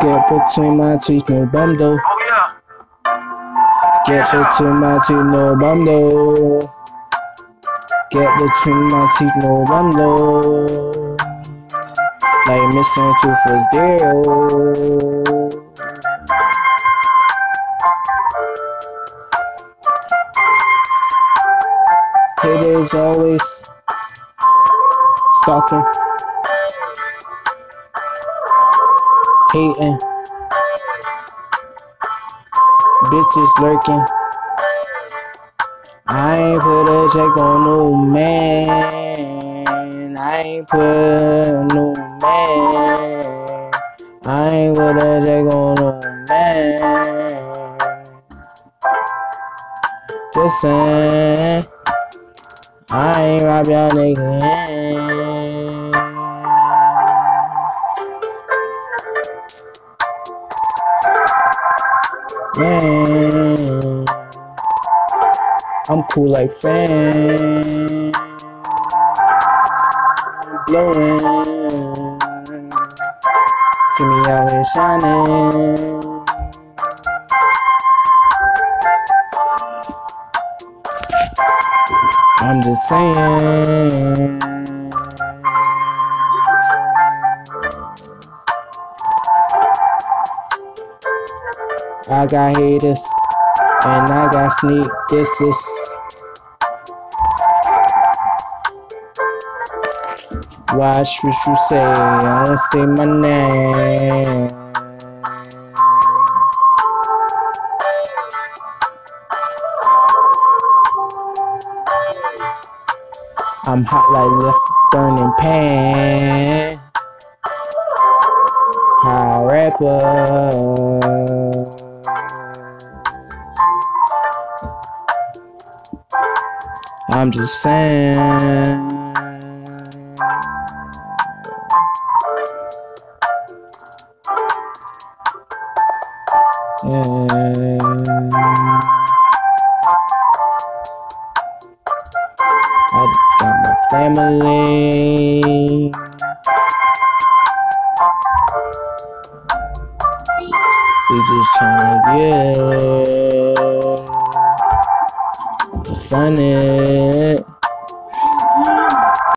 Get between my teeth, no bum though. Oh yeah. Get between my teeth, no bum though. Get between my teeth, no bum though. Like missing tooth is there. oh. Haters always stalking, hating, bitches lurking. I ain't put a check on no man. I ain't put no man. I ain't put a check on no man. Just saying. I ain't rob y'all nigga. Man, I'm cool like fan, blowing. See me out here shining. I'm just saying. I got haters and I got sneak disses. Watch what you say, I don't say my name. I'm hot like left burning pan. High rapper. I'm just saying. Yeah. I got my family. We just tryna get funny.